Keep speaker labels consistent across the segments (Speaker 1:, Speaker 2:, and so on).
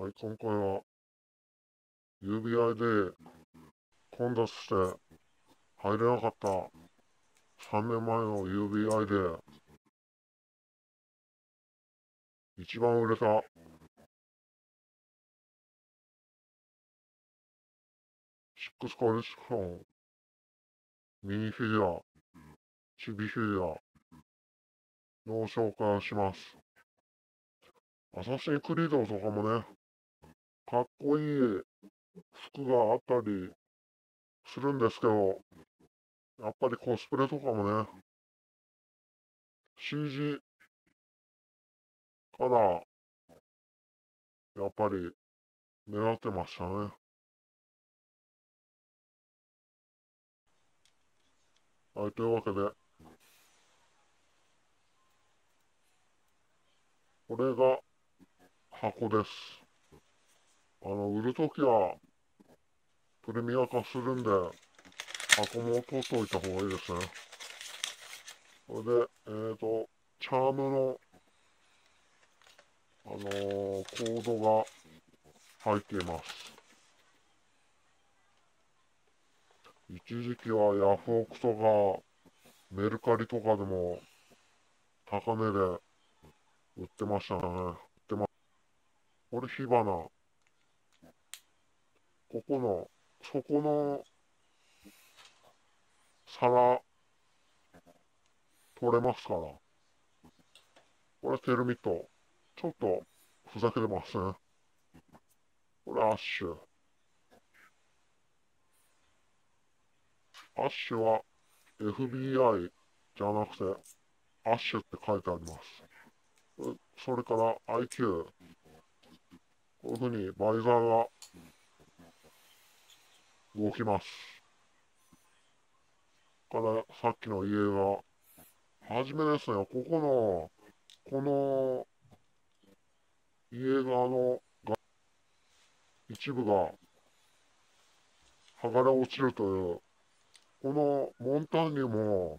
Speaker 1: はい、今回は UBI で混雑して入れなかった3年前の UBI で一番売れたシックスコレクションミニフィギュアチビフィギュアの紹介をします。アサシンクリードとかもね、かっこいい服があったりするんですけど、やっぱりコスプレとかもね、CG から、やっぱり狙ってましたね。はい、というわけで、これが箱です。あの、売るときは、プレミア化するんで、箱も取っておいた方がいいですね。これで、えーと、チャームの、あのー、コードが入っています。一時期はヤフオクとか、メルカリとかでも、高値で売ってましたね。売ってま、これ火花。ここの、そこの、皿、取れますから。これテルミット。ちょっと、ふざけてますね。これアッシュ。アッシュは FBI じゃなくて、アッシュって書いてあります。それから IQ。こういうふうにバイザーが動きます。からさっきの家が、はじめですね、ここの、この家側のが一部が剥がれ落ちるというこのモンターニュも、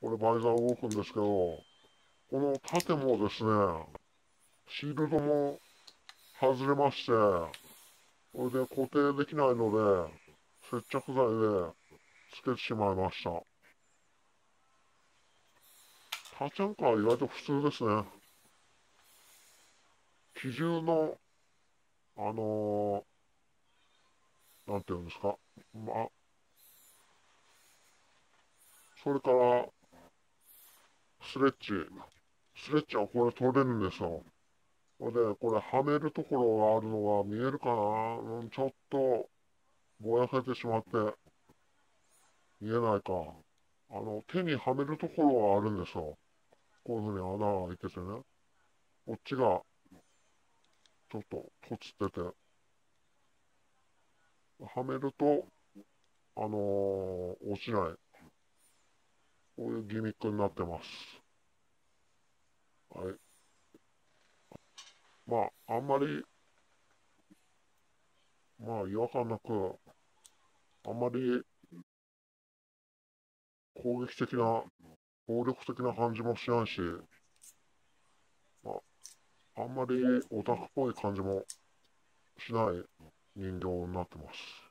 Speaker 1: これバイザー動くんですけど、この縦もですね、シールドも外れまして、これで固定できないので、接着剤でつけてしまいました。タチャンカは意外と普通ですね。基準の、あのー、なんていうんですか、ま、それから、スレッチ。スレッチはこれ取れるんですよ。これで、これはめるところがあるのが見えるかな？うん、ちょっと、ぼやけてしまって、見えないか。あの、手にはめるところがあるんですよ。こういうふうに穴が開いててね。こっちが、ちょっと、とつってて。はめると、あのー、落ちない。こういうギミックになってます。はい。まあ、あんまり、まあ、違和感なく、あんまり、攻撃的な、暴力的な感じもしないし、まあ、あんまりオタクっぽい感じもしない人形になってます。